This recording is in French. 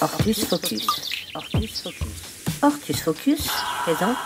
Ortus Focus. Ortus Focus. Orcus Focus présente